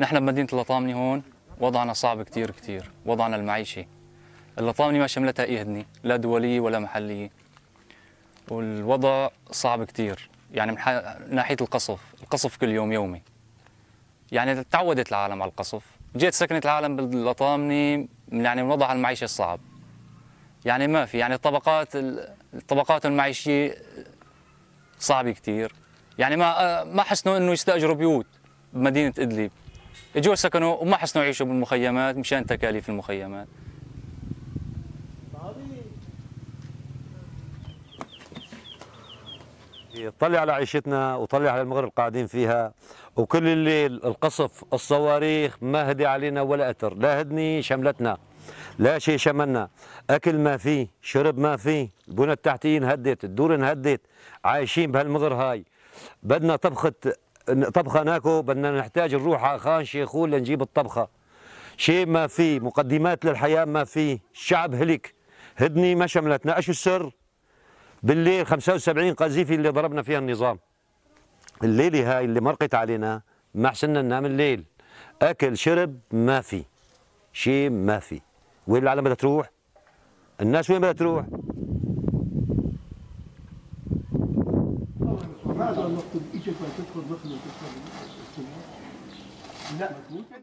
نحن بمدينة اللطامنة هون وضعنا صعب كتير كتير وضعنا المعيشي اللطامنة ما شملتها أي هدنة لا دولية ولا محلية. والوضع صعب كتير يعني من ناحية القصف القصف كل يوم يومي. يعني تعودت العالم على القصف جيت سكنت العالم باللطامنة يعني من وضع المعيشة الصعب. يعني ما في يعني الطبقات الطبقات المعيشية صعبة كتير. يعني ما ما حسنوا إنه يستأجروا بيوت بمدينة إدلب. اجوا سكنوا وما حسنوا يعيشوا بالمخيمات مشان تكاليف المخيمات. طلع على عيشتنا وطلع على المغرب قاعدين فيها. وكل الليل القصف الصواريخ ما هدي علينا ولا أثر. لا هدني شملتنا لا شيء شملنا. أكل ما فيه شرب ما فيه البنى التحتيه انهدت الدور انهدت عايشين بهالمغر هاي. بدنا طبخة طبخة ناكو بدنا نحتاج نروح على خان شيخون لنجيب الطبخة. شيء ما في مقدمات للحياة ما في. الشعب هلك. هدني ما شملتنا. إيش السر؟ بالليل 75 قذيفة اللي ضربنا فيها النظام. الليلة هاي اللي مرقت علينا ما حسنا ننام الليل. أكل شرب ما في. شيء ما في. وين العالم بدها تروح؟ الناس وين بدها تروح؟ ماذا نكتب اجت تدخل دخل لا.